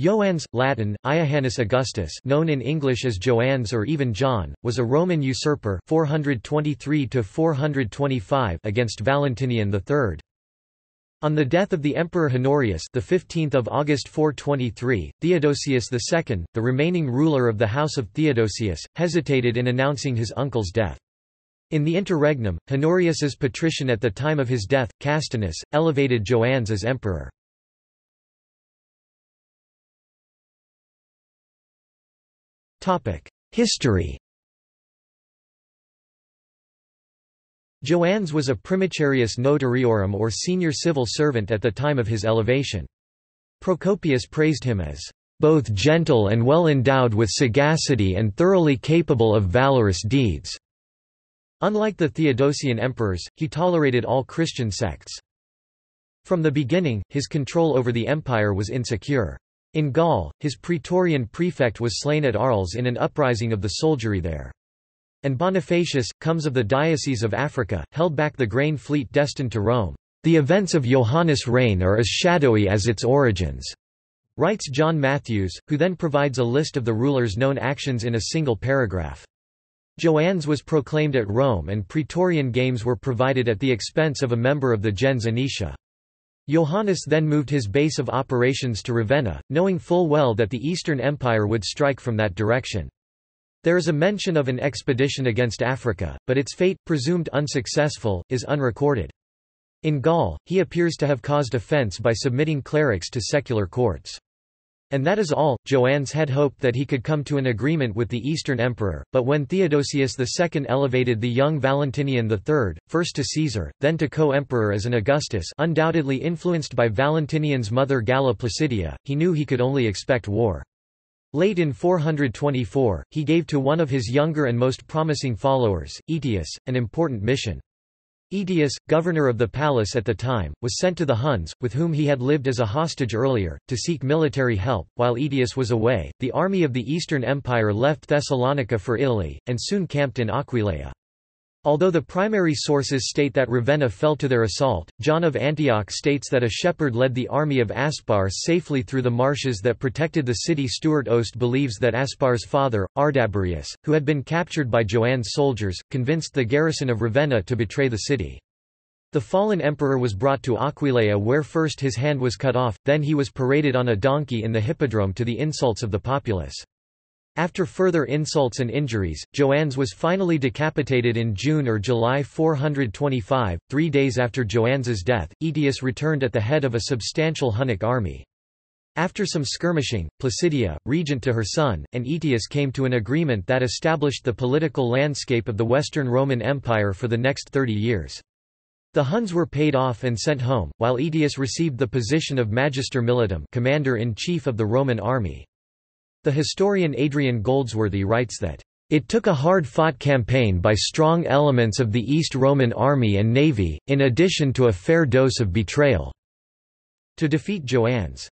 Ioannes, Latin, Iohannes Augustus known in English as Joannes or even John, was a Roman usurper 423 against Valentinian III. On the death of the Emperor Honorius the 15th of August 423, Theodosius II, the remaining ruler of the House of Theodosius, hesitated in announcing his uncle's death. In the interregnum, Honorius's patrician at the time of his death, Castinus, elevated Joannes as emperor. History Joannes was a primicerius notariorum or senior civil servant at the time of his elevation. Procopius praised him as both gentle and well endowed with sagacity and thoroughly capable of valorous deeds. Unlike the Theodosian emperors, he tolerated all Christian sects. From the beginning, his control over the empire was insecure. In Gaul, his praetorian prefect was slain at Arles in an uprising of the soldiery there. And Bonifacius, comes of the Diocese of Africa, held back the grain fleet destined to Rome. The events of Joannes' reign are as shadowy as its origins, writes John Matthews, who then provides a list of the ruler's known actions in a single paragraph. Joannes was proclaimed at Rome and Praetorian games were provided at the expense of a member of the gens Anicia. Joannes then moved his base of operations to Ravenna, knowing full well that the Eastern Empire would strike from that direction. There is a mention of an expedition against Africa, but its fate, presumed unsuccessful, is unrecorded. In Gaul, he appears to have caused offence by submitting clerics to secular courts. And that is all. Joannes had hoped that he could come to an agreement with the Eastern Emperor, but when Theodosius II elevated the young Valentinian III, first to Caesar, then to co-emperor as an Augustus undoubtedly influenced by Valentinian's mother Galla Placidia, he knew he could only expect war. Late in 424, he gave to one of his younger and most promising followers, Aetius, an important mission. Aetius, governor of the palace at the time, was sent to the Huns, with whom he had lived as a hostage earlier, to seek military help. While Aetius was away, the army of the Eastern Empire left Thessalonica for Italy, and soon camped in Aquileia. Although the primary sources state that Ravenna fell to their assault, John of Antioch states that a shepherd led the army of Aspar safely through the marshes that protected the city Stewart Oost believes that Aspar's father, Ardaburius, who had been captured by Joannes' soldiers, convinced the garrison of Ravenna to betray the city. The fallen emperor was brought to Aquileia where first his hand was cut off, then he was paraded on a donkey in the hippodrome to the insults of the populace. After further insults and injuries, Joannes was finally decapitated in June or July 425. Three days after Joannes's death, Aetius returned at the head of a substantial Hunnic army. After some skirmishing, Placidia, regent to her son, and Aetius came to an agreement that established the political landscape of the Western Roman Empire for the next 30 years. The Huns were paid off and sent home, while Aetius received the position of Magister Militum commander-in-chief of the Roman army. The historian Adrian Goldsworthy writes that, "...it took a hard-fought campaign by strong elements of the East Roman army and navy, in addition to a fair dose of betrayal." To defeat Joannes.